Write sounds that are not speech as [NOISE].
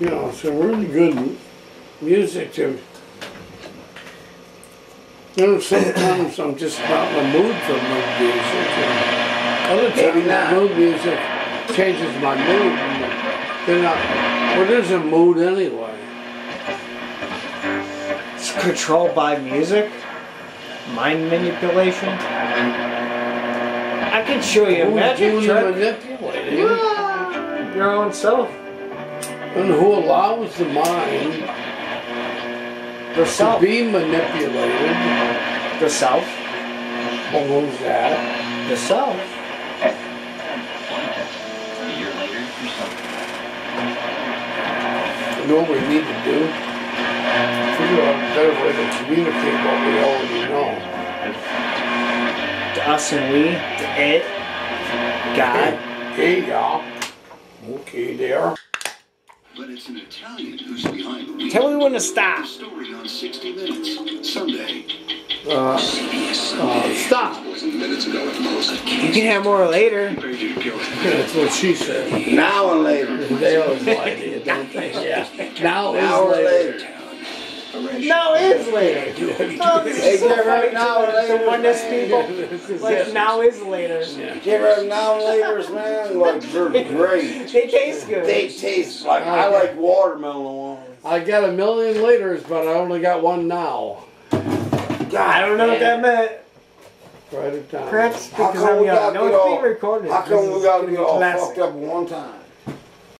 you know, some really good music to. You know, sometimes I'm just not in the mood for mood music. And other times, not. mood music changes my mood. They're not. What is a mood anyway? It's controlled by music, mind manipulation. I can show you Who's magic trick. manipulating? Your own self. And who allows the mind The to self. be manipulated? The self. Well, who's that? The self. You know what we need to do? Figure out a better way to communicate what we already know. The us and we. The it. God. hey y'all, Okay, there. But it's an Italian who's behind the. Tell me when to stop. The story on 60 Minutes Sunday. Uh, uh, stop. Minutes ago at most. You can have more later. Prepared you to kill it. That's what she said. Now and later. They always lie to you, don't they? Yeah. [LAUGHS] Now Now is and later. Later. Now is later. This Hey, get right now to or the- later. The oneness people. Like now is later. Give her now and later's, man. Like, they're [LAUGHS] great. They taste good. They taste like, I like watermelon ones. I got a million liters, but I only got one now. God, I don't know what that meant. Write it down. Perhaps because I'm we young. gotta No, it's being recorded. How come is we gotta get be all classic. fucked up one time?